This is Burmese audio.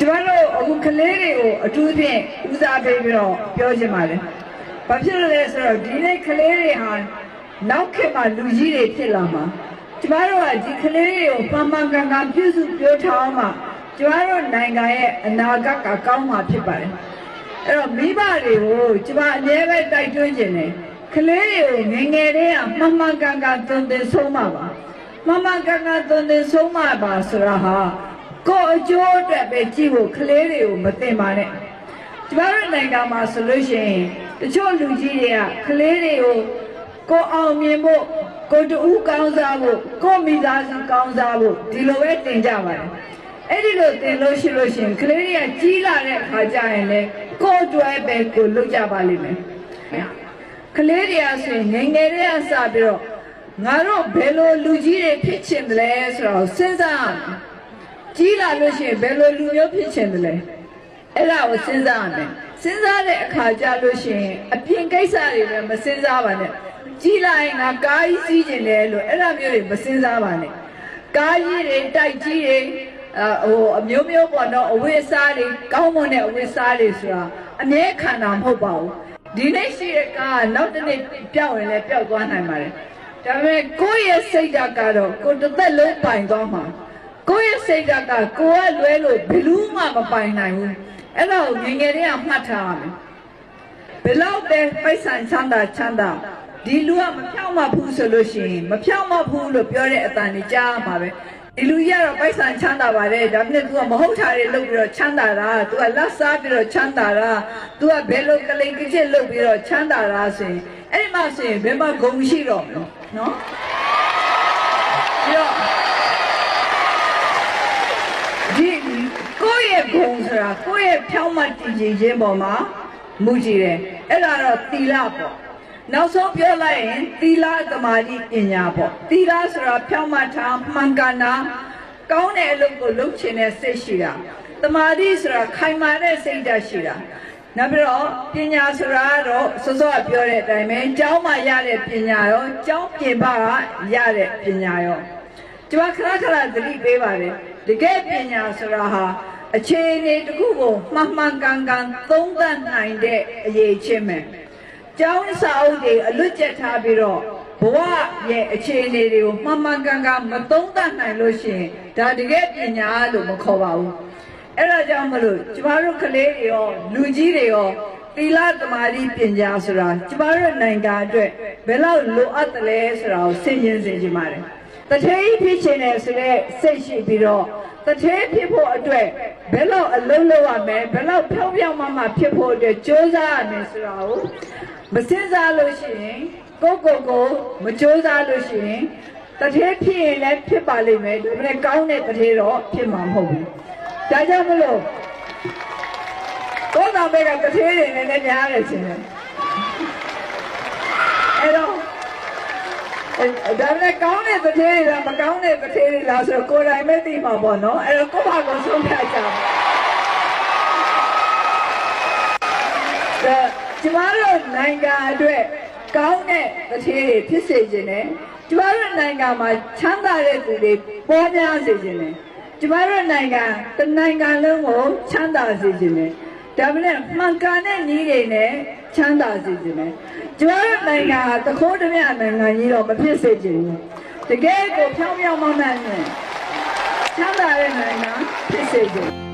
ကျမတို့အခုကလေးတွေကိုအထူးဖြင့်ဦးစားပေးပြီးတော့ပြောချင်ပါတယ်။ဘာဖြစ်လို့လဲဆိုတော့ဒီနေ့ကလေးတွေဟာနောက်ခေတ်မှာလူကြီးတွေဖြစ်လာမှာကျမတို့ကဒီကလေးတွေကိုပန်းပန်းကန်ကန်ပြုစုပြောထားအောင်မှကျမတို့နိုင်ငံရဲ့အနာဂတ်ကကောင်းမှာဖြစ်ပါတယ်။အဲ့တော့မိဘတွေကိုကျမအမြဲပဲတိုက်တွန်းခြင်းတယ်ကလေးတွေကိုငယ်ငယ်တည်းကမှန်မှန်ကန်ကန်သွန်သင်ဆုံးမှာပါ။မှန်မှန်ကန်ကန်သွန်သင်ဆုံးမှာပါဆိုတာဟာ ကိုယ်အကျိုးအတွက်ပဲကြည့်ဖို့ကလေးတွေကိုမသိပါနဲ့ကျမတို့နိုင်ငံမှာဆိုလို့ရှိရင်တချို့လူကြီးတွေကကလေးတွေကိုကိုယ်အောင်မြင်ဖို့ကိုယ်တူကောင်းစားဖို့ကိုယ်မိသားစုကောင်းစားဖို့ဒီလိုပဲတင်ကြပါတယ်အဲ့ဒီလိုတင်လို့ရှိလို့ရှိရင်ကလေးတွေကကြီးလာတဲ့အခါကျရင်လေကိုယ်အတွက်ပဲကိုယ်လုပ်ကြပါလိမ့်မယ်ကလေးတွေကဆိုရင်ငယ်ငယ်လေးကစပြီးတော့ငါတို့ဘယ်လိုလူကြီးတွေဖြစ်ချင်တယ်လဲဆိုတော့စဉ်းစားရမယ် ကြီးလာလို့ရှိရင်ဘယ်လိုလူမျိုးဖြစ်ချင်တယ်လဲအဲ့ဒါကိုစဉ်းစားရမယ်စဉ်းစားတဲ့အခါကျလို့ရှိရင်အပြင်ကိစ္စတွေလည်းမစဉ်းစားပါနဲ့ကြီးလာရင်ငါကားကြီးစီးကျင်တယ်လို့အဲ့ဒါမျိုးတွေမစဉ်းစားပါနဲ့ကားကြီးတွေတိုက်ကြီးတွေအဟိုအမျိုးမျိုးပေါ့နော်အဝိအစားတွေကောင်းမွန်တဲ့အဝိအစားတွေဆိုတာအမြဲခံတာမဟုတ်ပါဘူးဒီနေ့ရှိတဲ့ကားကနောက်တစ်နေ့ပျောက်ရင်လည်းပျောက်သွားနိုင်ပါတယ်ဒါပေမဲ့ကိုယ့်ရဲ့စိတ်ဓာတ်ကတော့ကိုယ်တစ်သက်လုံးပိုင်သွားမှာ ကိုယ့်ရဲ့စိတ်ဓာတ်ကကိုယ်ကလွဲလို့ဘယ်လူမှမပိုင်နိုင်ဘူးအဲ့ဒါကိုငယ်ငယ်တည်းကမှတ်ထားရမယ်ဘယ်လောက်ပဲပိုက်ဆံချမ်းသာချမ်းသာဒီလူကမဖြောင်းမဘူးဆိုလို့ရှိရင်မဖြောင်းမဘူးလို့ပြောတဲ့အတန်ကြီးကြားမှာပဲဒီလူကြီးကတော့ပိုက်ဆံချမ်းသာပါတယ်ဒါပေမဲ့ तू ကမဟုတ်တာတွေလုပ်ပြီးတော့ချမ်းသာတာ तू ကလက်စားပြီးတော့ချမ်းသာတာ तू ကဘယ်လိုကလိန်ကကျစ်လုပ်ပြီးတော့ချမ်းသာတာဆိုရင်အဲ့ဒီမှာဆိုရင်ဘယ်မှာဂုံရှိတော့မလို့နော်ပြီးတော့ ယ့်ရဲ့ဂုံဆိုတာကိုယ့်ရဲ့ဖြောင်းမှတည်ကြည်ခြင်းပေါ်မှာမူကြည်တယ်အဲ့ဒါတော့သီလပေါ့နောက်ဆုံးပြောလိုက်ရင်သီလသမာဓိပညာပေါ့သီလဆိုတာဖြောင်းမှထားမှန်ကန်တာကောင်းတဲ့အလုပ်ကိုလုပ်ချင်တဲ့စိတ်ရှိတာသမာဓိဆိုတာခိုင်မာတဲ့စိတ်ဓာတ်ရှိတာနောက်ပြီးတော့ပညာဆိုတာတော့စောစောကပြောတဲ့အတိုင်းပဲကျောင်းမှာရတဲ့ပညာရောကျောင်းပြင်ပကရတဲ့ပညာရောကျွန်မခဏခဏသတိပေးပါတယ်တကယ်ပညာဆိုတာဟာ အခြေအနေတစ်ခုကိုမှန်မှန်ကန်ကန်သုံးသပ်နိုင်တဲ့အရေးချင်းပဲကျောင်းစာအုပ်တွေအလွတ်ကျက်ထားပြီးတော့ဘဝရဲ့အခြေအနေတွေကိုမှန်မှန်ကန်ကန်မသုံးသပ်နိုင်လို့ရှိရင်ဒါတကယ်ပညာလို့မခေါ်ပါဘူးအဲ့ဒါကြောင့်မလို့ကျမတို့ကလေးတွေရောလူကြီးတွေရောသီလသမာဓိပညာဆိုတာကျမတို့နိုင်ငံအတွက်ဘယ်လောက်လိုအပ်တယ်လဲဆိုတာကိုသိရင်သိချင်ပါတယ် တထေးဖြစ်ချင်တယ်ဆိုတဲ့စိတ်ရှိပြီးတော့တထေးဖြစ်ဖို့အတွက်ဘယ်လောက်အလုံးလုံးရမယ်ဘယ်လောက်ဖြောင်းဖြောင်းမှမှဖြစ်ဖို့အတွက်ကြိုးစားရမယ်ဆိုတာကိုမစင်စားလို့ရှိရင်ကိုကိုကိုမကြိုးစားလို့ရှိရင်တထေးဖြစ်ရင်လည်းဖြစ်ပါလိမ့်မယ်ဒါပေမဲ့ကောင်းတဲ့တထေးတော့ဖြစ်မှာမဟုတ်ဘူးဒါကြောင့်မလို့ကိုယ်တော်ဘက်ကတထေးတွေနဲ့လည်းများတယ်ရှင်အဲ့တော့ ဒါနဲ့ကောင်းတဲ့တစ်သေးတွေလားမကောင်းတဲ့တစ်သေးတွေလားဆိုတော့ကိုယ်တိုင်ပဲသိမှာပေါ့နော်အဲ့တော့ကိုယ့်ဘာကိုဆုံးဖြတ်ကြပါဒါကျမတို့နိုင်ငံအတွက်ကောင်းတဲ့တစ်သေးတွေဖြစ်စေခြင်းနဲ့ကျမတို့နိုင်ငံမှာချမ်းသာတဲ့သူတွေပေါ်များစေခြင်းနဲ့ကျမတို့နိုင်ငံတနိုင်ငံလုံးကိုချမ်းသာစေခြင်းနဲ့ဒါပေမဲ့မှန်ကန်တဲ့နည်းတွေနဲ့ချမ်းသာစေခြင်းနဲ့ ကျမတို့နိုင်ငံဟာတခိုးတမြနိုင်ငံကြီးတော့မဖြစ်စေချင်ဘူးတကယ်ကိုဖြောင်းဖြောင်းမမှန်နဲ့ချမ်းသာတဲ့နိုင်ငံဖြစ်စေချင်